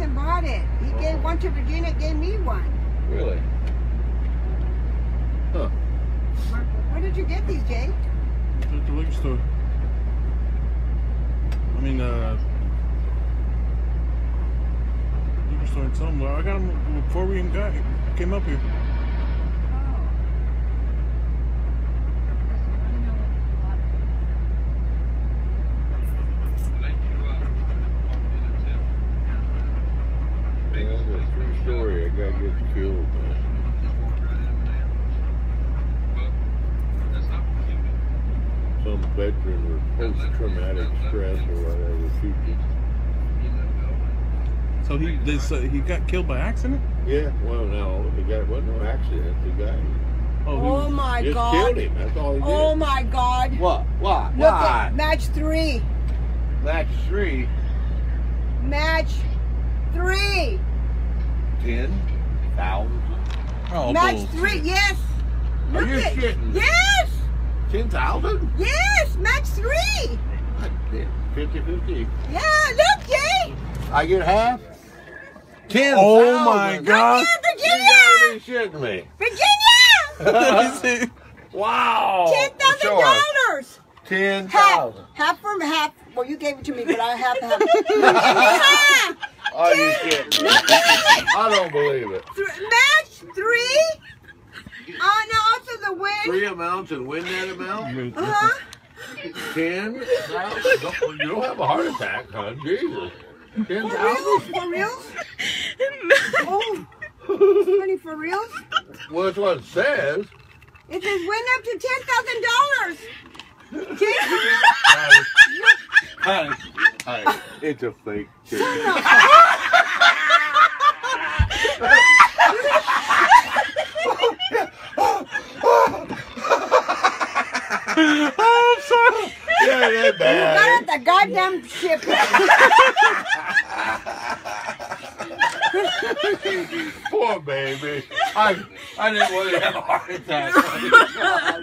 Jason bought it. He gave one to Virginia, gave me one. Really? Huh. Where, where did you get these, Jay? At the liquor store. I mean, uh, liquor store in somewhere. I got them before we even got came up here. Yeah, that's a true story. A guy gets killed, man. Some veteran with post-traumatic stress or whatever shooting. So he they, so uh, he got killed by accident. Yeah, well, no, the guy wasn't no accident. The guy Oh, he Oh my just God. killed him. That's all he oh did. Oh my God. What? What? Look at match three. Match three, Match three. ten thousand. oh, match bull. three. Yes. Are you at- shitting? Yes. Ten thousand? Yes. Match three. 50-50. Yeah. Look, Jay. I get half? Ten Oh my? God. Yeah, You Virginia. gotta be shitting me. Virginia. Let me see. Wow. Ten thousand Sure. dollars. Ten Half. thousand. Half from half. Well, you gave it to me, but I have half. half. Are you kidding me? I don't believe it. Th- match three. Oh no, also the win. Three amounts and win that amount? Uh huh. Ten thousand? You don't have a heart attack, huh? Jesus. Ten For reals? thousand? For reals? Oh, honey, for reals? Well, that's what it says. It says win up to ten thousand dollars. Honey, honey, it's a fake sorry. Yeah, that Got it the goddamn ship. Poor baby. I, I didn't want to have a heart attack.